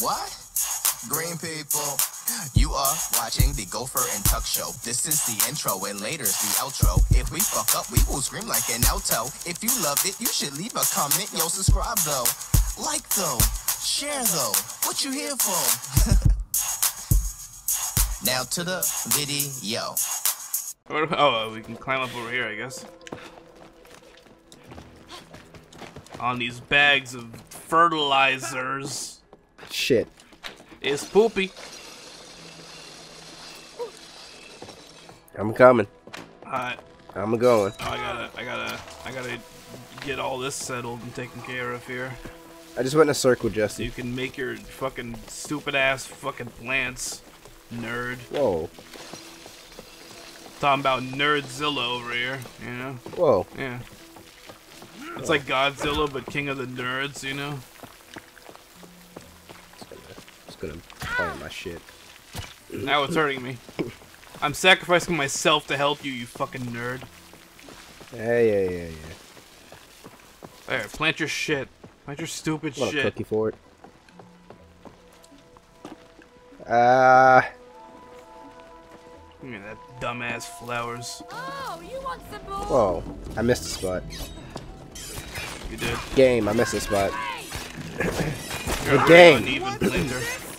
What? Green people. You are watching the Gopher and Tuk show. This is the intro and later later's the outro. If we fuck up, we will scream like an alto. If you loved it, you should leave a comment. Yo, subscribe though. Like though. Share though. What you here for? now to the video. Oh, we can climb up over here, I guess. On these bags of fertilizers Shit. It's poopy. I'm coming. Alright. I'm going. Oh, I gotta, I gotta, I gotta get all this settled and taken care of here. I just went in a circle, Jesse. you can make your fucking stupid ass fucking plants, nerd. Whoa. Talking about Nerdzilla over here, you know? Whoa. Yeah. It's like Godzilla, but king of the nerds, you know? Just gonna plant my shit. Now it's hurting me. I'm sacrificing myself to help you, you fucking nerd. Yeah, yeah, yeah, yeah. There, plant your shit. Plant your stupid Want a cookie for it? Ah, Look at that dumbass flowers. Oh, you want some more? whoa. I missed a spot. You did. Game, I missed a spot. You're a game.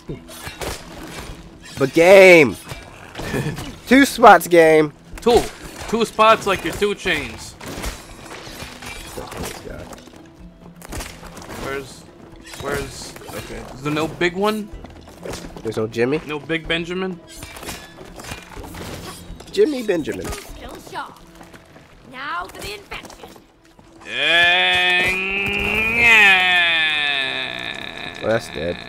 Uneven. But game! Two spots, game! Two. Two spots like your two chains. Where's... Where's... Okay. Is there no big one? There's no Jimmy? No big Benjamin? Jimmy Benjamin. Still sharp. Now for the infection. Well, that's dead.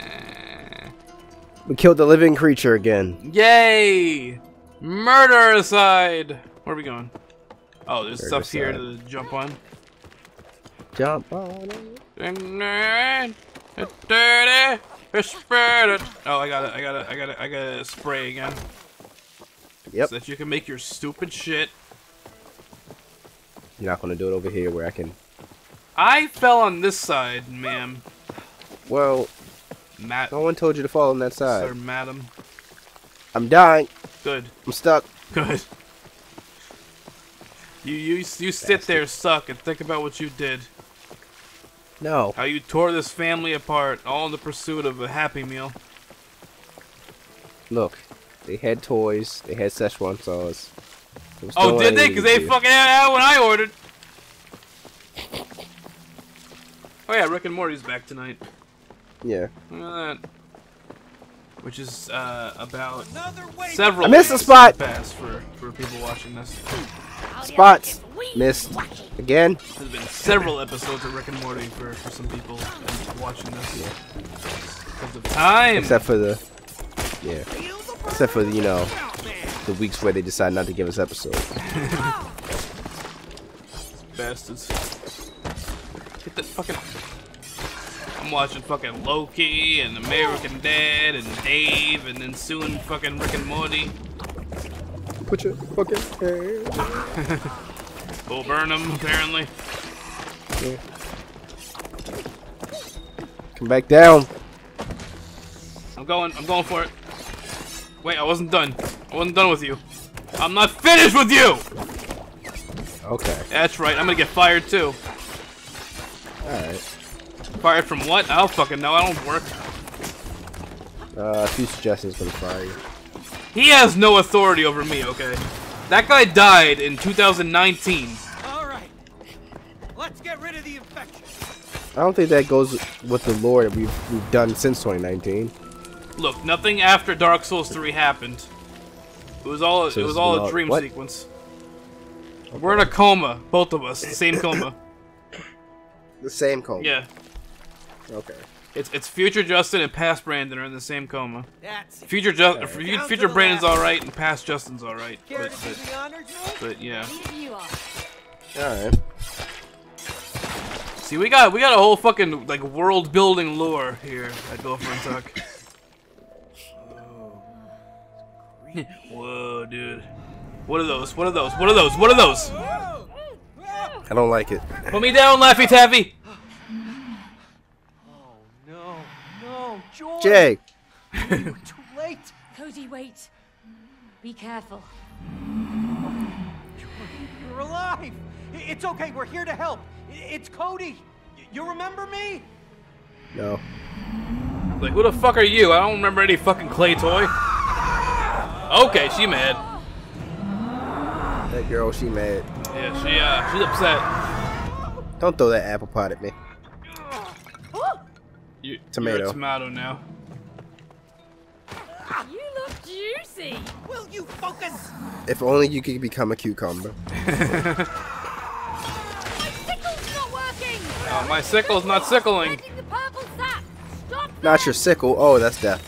We killed the living creature again. Yay! Murdericide! Where are we going? Oh, there's stuff here to jump on. Jump on it. Oh, I got it. I got it. I got it. I got to spray again. Yep. So that you can make your stupid shit. You're not gonna do it over here where I can. I fell on this side, ma'am. Well, Matt, no one told you to fall on that side. sir, madam. I'm dying. Good. I'm stuck. Good. You you you sit there, suck, and think about what you did. No. How you tore this family apart, all in the pursuit of a Happy Meal. Look, they had toys. They had Szechuan sauce. Oh, did they? Because they do. fucking had that when I ordered. Oh yeah, Rick and Morty's back tonight. Yeah. Look. Which is uh, about several. I missed a spot! Pass for for people watching this. Spots. other kids, we Missed. Again. There's been several episodes of Rick and Morty for, for some people watching this. Because of the time. Except for the. Yeah. Except for, the, you know, the weeks where they decide not to give us episodes. bastards. Get that fucking. I'm watching fucking Loki and American Dad and Dave and then soon fucking Rick and Morty. Put your fucking hand. Bo Burnham apparently. Come back down. I'm going. I'm going for it. Wait, I wasn't done. I wasn't done with you. I'm not finished with you. Okay. That's right. I'm gonna get fired too. Alright. Fired from what? I don't fucking know. I don't work. Uh, a few suggestions for the fire. He has no authority over me. Okay. That guy died in 2019. All right. Let's get rid of the infection. I don't think that goes with the lore that we've, we've done since 2019. Look, nothing after Dark Souls 3 happened. It was all So it was all not- a dream what? sequence. We're in a coma, both of us, same coma. The same coma. Yeah, Okay. it's it's future Justin and past Brandon are in the same coma. That's. Future Ju- Down future to the Brandon's all right, and past Justin's all right. Care But, to but, the honors, Noel? but yeah. Alright. See, we got we got a whole fucking like world building lore here at Gopher and Tuk. Whoa, dude. What are those? What are those? What are those? What are those? I don't like it. Put me down, Laffy Taffy. No, no, Joy. Jay. Too late. Cody, wait. Be careful. You're alive. It's okay. We're here to help. It's Cody. You remember me? No. Like, who the fuck are you? I don't remember any fucking clay toy. Okay, she mad. That girl, she mad. Yeah, she uh, she's upset. Don't throw that apple pot at me. You, Tomato. You're a tomato now. You look juicy. Will you focus? If only you could become a cucumber. My sickle's not working. Uh, my sickle's not sickling. Getting the purple sap. Stop. Not your sickle. Oh, that's death.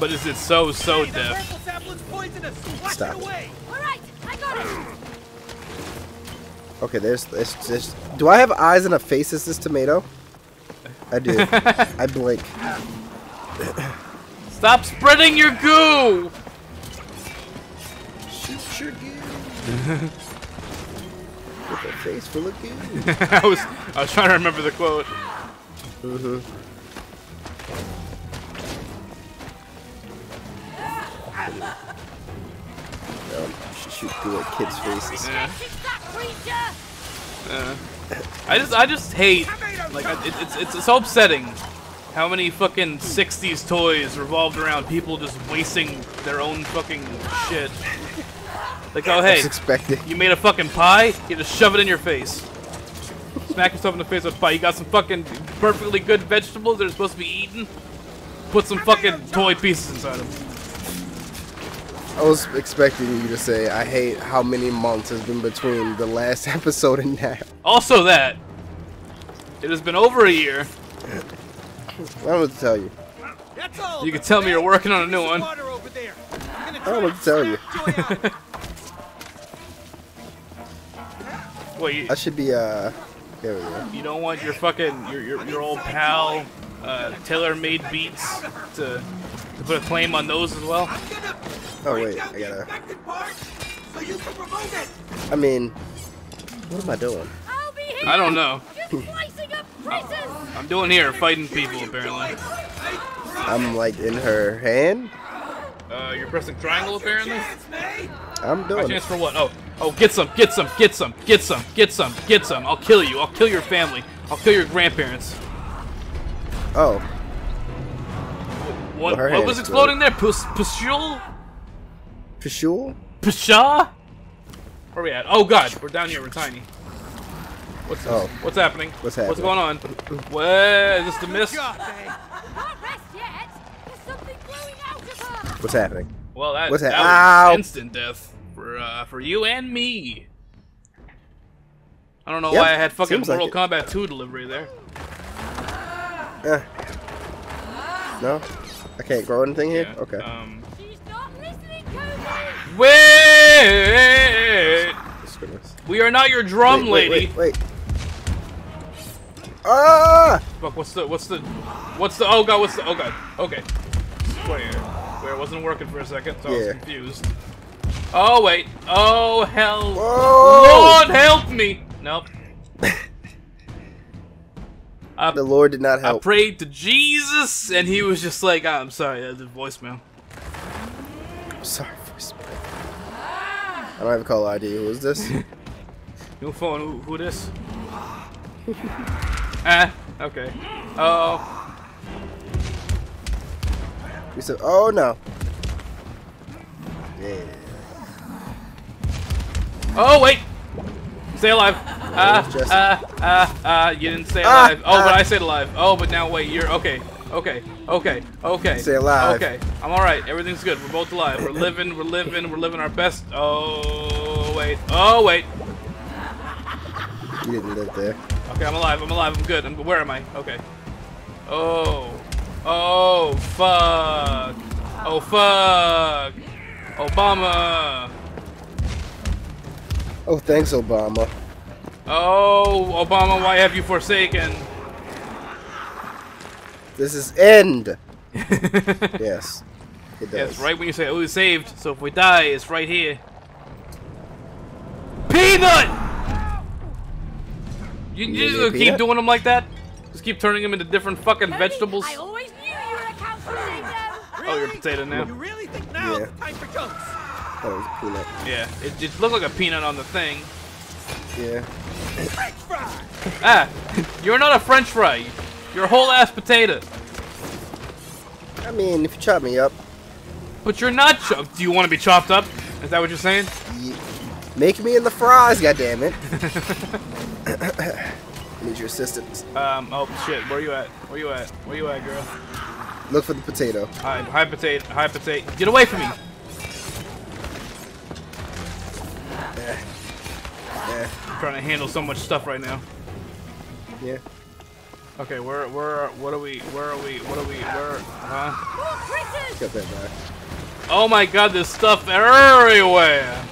But is it so so Hey, the deaf? purple saplin's poisonous. Wash Stop. it away. All right, I got it. Okay, there's, there's, there's. Do I have eyes and a face as this tomato? I do. I blink. Stop spreading your goo! Shoot your goo. With a face full of goo. I was I was trying to remember the quote. Mm-hmm. Um, should shoot through at kids' faces. Yeah. Fix that creature. Uh, I just I just hate like it, it's it's so upsetting how many fucking 60s toys revolved around people just wasting their own fucking shit. Like oh hey, you made a fucking pie, you just shove it in your face. Smack yourself in the face with pie. You got some fucking perfectly good vegetables that are supposed to be eaten. Put some fucking toy pieces inside them. I was expecting you to say, I hate how many months has been between the last episode and now. Also that it has been over a year. I don't know what to tell you. That's all. You can tell me you're working on a new one. Over there. I'm gonna I don't know what to tell you. try Joy out. Wait, you, I should be, uh, there we go. you don't want your fucking your your, your old pal uh, tailor-made beats to to put a claim on those as well? Oh, wait, I gotta, So you can it. I mean, what am I doing? I'll be here. I don't know. Just slicing up critters. I'm doing here fighting people apparently. I'm like in her hand? Uh, you're pressing triangle apparently. I'm My doing chance it. for what? Oh, oh, get some, get some, get some, get some, get some, get some. I'll kill you. I'll kill your family. I'll kill your grandparents. Oh, What? her what was exploding there? Pus, pushul, Pishul? pusha? Where we at? Oh God, we're down here. We're tiny. What's this? Oh. What's happening? What's What's going on? What? Is this the mist? Job? Can't rest yet. There's something growing out of her. What's happening? Well, that, What's that? that was instant death for uh, for you and me. I don't know Yep, why I had fucking seems Mortal it. Kombat 2 delivery there. Eh. No? I can't grow anything here? Yeah, Okay. Um, She's not listening, Cody. wait! We are not your drum wait, lady. Wait, wait, wait. Ah! Fuck, what's the, what's the, what's the, oh god, what's the, oh god, okay. Wait, where it wasn't working for a second, so I was confused. Oh wait, oh hell, Whoa! Lord help me! Nope. I, The Lord did not help. I prayed to Jesus, and he was just like, ah, I'm sorry, that's a voicemail. Sorry for speaking. I don't have a call ID. Who is this? New phone, who, who this? ah, okay. Oh, We said, oh no. Yeah. oh wait! Stay alive. Ah, ah, ah, ah, you didn't stay Ah, alive. Oh, but ah. I stayed alive. Oh, but now wait, you're, okay. Okay, okay, okay. Stay alive. Okay, I'm alright. Everything's good. We're both alive. We're living, we're living, we're living our best. Oh, wait. Oh, wait. You didn't live there. Okay, I'm alive. I'm alive. I'm good. I'm, where am I? Okay. Oh. Oh, fuck. Oh, fuck. Obama. Oh, thanks, Obama. Oh, Obama, why have you forsaken? This is end. yes. It does. Yes, right when you say, oh, he's saved. So if we die, it's right here. Peanut! You, you You just gonna keep doing them like that? Just keep turning them into different fucking Cody, vegetables. I always knew you were a couch potato. Oh, you're a potato now. You really think now Yeah. the time for jokes? Thought it was a peanut. Yeah, it, it looked like a peanut on the thing. Yeah. French fry! Ah, you're not a French fry. You're a whole ass potato. I mean, if you chop me up, But you're not. chopped. Do you want to be chopped up? Is that what you're saying? ye- make me in the fries, goddammit. Need your assistance. Um. Oh shit. Where you at? Where you at? Where you at, girl? Look for the potato. Hi, hi potato. Hi potato. Get away from me. Yeah. I'm trying to handle so much stuff right now. Yeah. Okay, where, where, what are we? Where are we? What are we? Where? Huh? Got that back. Oh my God! There's stuff everywhere.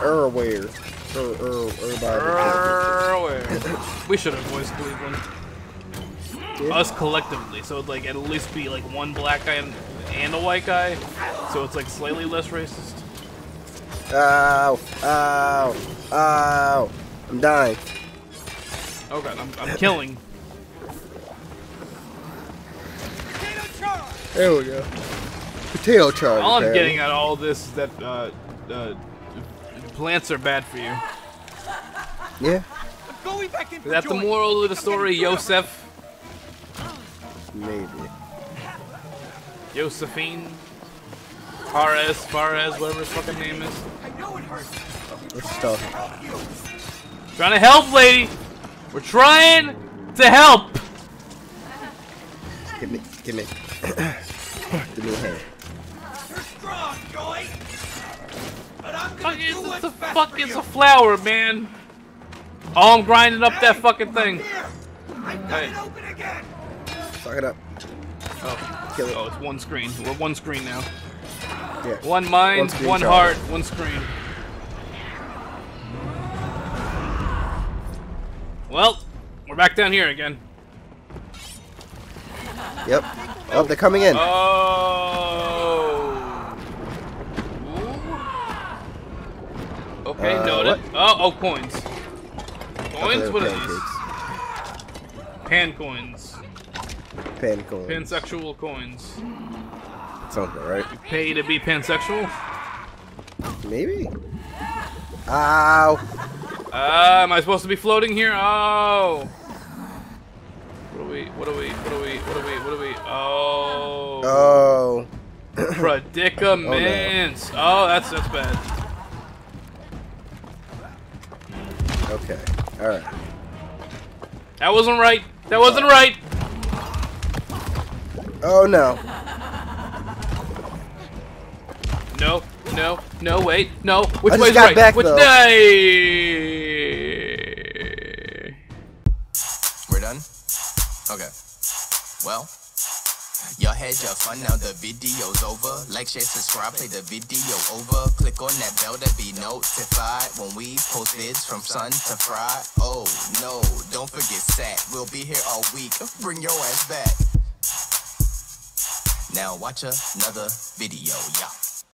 Erware. Er, er, er, Everywhere. We should have voiced Cleveland. Us collectively, so it'd like at least be like one black guy and, and a white guy, so it's like slightly less racist. Ow. Ow. Ow. I'm dying. Oh god, I'm, I'm killing. Potato charge! There we go. Potato charge. All I'm apparently. getting at all this is that uh, uh, plants are bad for you. Yeah. I'm going back in Is that the moral of the story, getting food Yosef? Maybe. Josephine? Fares, Fares, whatever his fucking name is. I know it hurts. Let's stop. Trying to help, lady! We're trying to help! Give me. Give me. gonna it's, do it's what's a best fuck, is a flower, man. Oh, I'm grinding up that fucking thing. Here! Hey. it! Suck it up. Oh, Kill it. oh, it's one screen. We're one screen now. Yeah. One mind, One one, screen charge. heart, one screen. Well, we're back down here again. Yep. Oh, they're coming in. Oh. Ooh. Okay, Uh, noted. What? Oh, oh, coins. Coins? What are these? Pan coins. Pan coins. Pansexual coins. About right. Pay to be pansexual? Maybe. Ow. Ah, am I supposed to be floating here? Oh. What are we? What are we? What are we? What are we? What are we? Oh. Oh. Predicaments. Oh, that's that's bad. Okay. All right. That wasn't right. That wasn't right. Oh no. No, no, no, wait, no. Which I just way's got right? back, Which though. day? Fun, now the video's over. Like, share, subscribe, play the video over. Click on that bell to be notified when we post vids from sun to fry. Oh, no, don't forget Sat. We'll be here all week. Bring your ass back. Now watch another video, y'all.